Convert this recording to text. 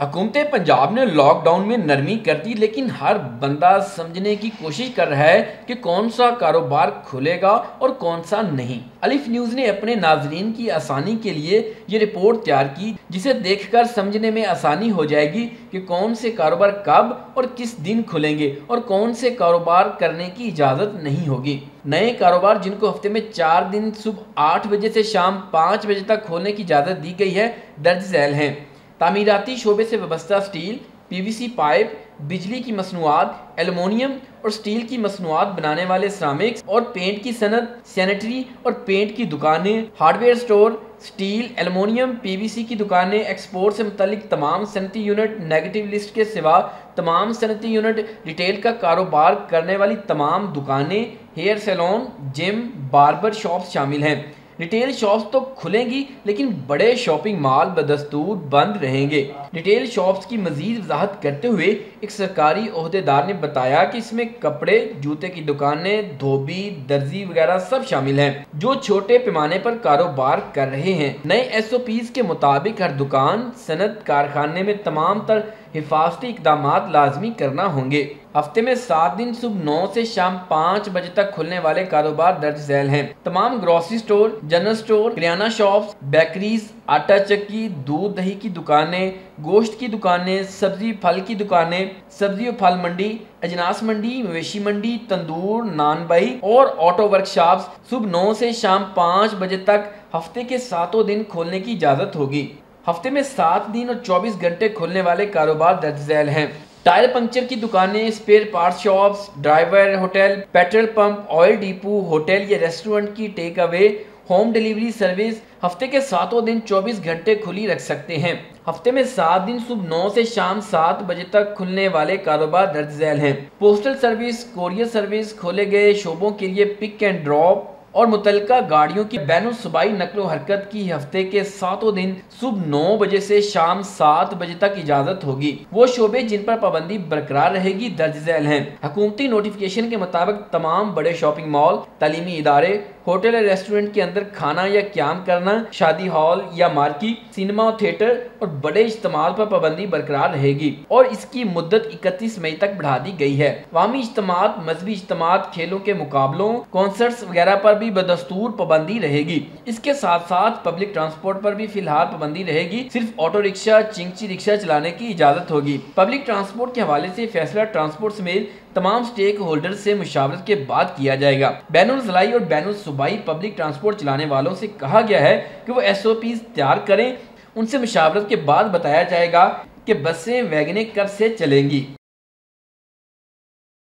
हुकूमत पंजाब ने लॉकडाउन में नरमी कर दी, लेकिन हर बंदा समझने की कोशिश कर रहा है कि कौन सा कारोबार खुलेगा और कौन सा नहीं। अलिफ न्यूज़ ने अपने नाजरीन की आसानी के लिए ये रिपोर्ट तैयार की, जिसे देखकर समझने में आसानी हो जाएगी कि कौन से कारोबार कब और किस दिन खुलेंगे और कौन से कारोबार करने की इजाज़त नहीं होगी। नए कारोबार, जिनको हफ़्ते में चार दिन सुबह आठ बजे से शाम पाँच बजे तक खोलने की इजाज़त दी गई है, दर्ज झैल हैं। तामीराती शोबे से व्यवस्था स्टील, पीवीसी पाइप, बिजली की मसनूआत एलुमिनियम और स्टील की मसनूआत बनाने वाले श्रामिक्स और पेंट की सनत सैनिटरी और पेंट की दुकानें hardware store steel aluminium PVC की दुकानें एक्सपोर्ट से मुतलिक तमाम सनती यूनिट नेगेटिव लिस्ट के सिवा तमाम सनती यूनिट रिटेल का कारोबार करने वाली तमाम दुकानें hair salon gym barber shop शामिल हैं। रिटेल शॉप्स तो खुलेंगी, लेकिन बड़े शॉपिंग मॉल बदस्तूर बंद रहेंगे। रिटेल शॉप्स की मजीद वजाहत करते हुए एक सरकारी अहदेदार ने बताया कि इसमें कपड़े, जूते की दुकानें, धोबी, दर्जी वगैरह सब शामिल हैं, जो छोटे पैमाने पर कारोबार कर रहे हैं। नए एस के मुताबिक हर दुकान सनत कारखाने में तमाम तर हिफाजती इकदाम लाजमी करना होंगे। हफ़्ते में सात दिन सुबह नौ से शाम पाँच बजे तक खुलने वाले कारोबार दर्ज झैल हैं। तमाम ग्रोसरी स्टोर जनरल स्टोर किराना शॉप्स बेकरीज आटा चक्की, दूध दही की दुकानें, गोश्त की दुकानें, सब्ज़ी फल की दुकानें, सब्ज़ी और फल मंडी, अजनास मंडी, मवेशी मंडी, तंदूर नानबाई और ऑटो वर्कशॉप्स सुबह नौ से शाम पाँच बजे तक हफ़्ते के सातों दिन खोलने की इजाज़त होगी। हफ़्ते में सात दिन और चौबीस घंटे खुलने वाले कारोबार दर्ज झैल हैं। टायर पंक्चर की दुकानें spare part shops driver hotel petrol pump oil depot hotel या रेस्टोरेंट की take away home delivery service हफ़्ते के सातों दिन 24 घंटे खुली रख सकते हैं। हफ़्ते में सात दिन सुबह नौ से शाम सात बजे तक खुलने वाले कारोबार दर्ज झैल हैं। पोस्टल सर्विस कोरियर सर्विस खोले गए शोबों के लिए पिक एंड ड्रॉप और मुतलका गाड़ियों की बैन सूबाई नकलो हरकत की हफ़्ते के सातों दिन सुबह नौ बजे से शाम सात बजे तक इजाज़त होगी। वो शोबे जिन पर पाबंदी बरकरार रहेगी, दर्ज झैल हैं। हुकूमती नोटिफिकेशन के मुताबिक तमाम बड़े शॉपिंग मॉल, तलीमी इदारे होटल या रेस्टोरेंट के अंदर खाना या क्याम करना, शादी हॉल या मार्केट सिनेमा और थिएटर और बड़े इज्तमाल पर पाबंदी बरकरार रहेगी। और इसकी मुद्दत इकतीस मई तक बढ़ा दी गई है। वामी इज्तम मजहबी इज्तम खेलों के मुकाबलों कॉन्सर्ट्स वगैरह पर भी बदस्तूर पाबंदी रहेगी। इसके साथ साथ पब्लिक ट्रांसपोर्ट पर भी फ़िलहाल पाबंदी रहेगी। सिर्फ़ ऑटो रिक्शा चिंगची रिक्शा चलाने की इजाज़त होगी। पब्लिक ट्रांसपोर्ट के हवाले से फैसला ट्रांसपोर्ट समेत तमाम स्टेक होल्डर से मुशावरत के बाद किया जाएगा। बैन जलाई और बैन सूबाई पब्लिक ट्रांसपोर्ट चलाने वालों से कहा गया है कि वो एस ओ पी तैयार करें। उनसे मुशावरत के बाद बताया जाएगा कि बसें वैगने कब से चलेंगी।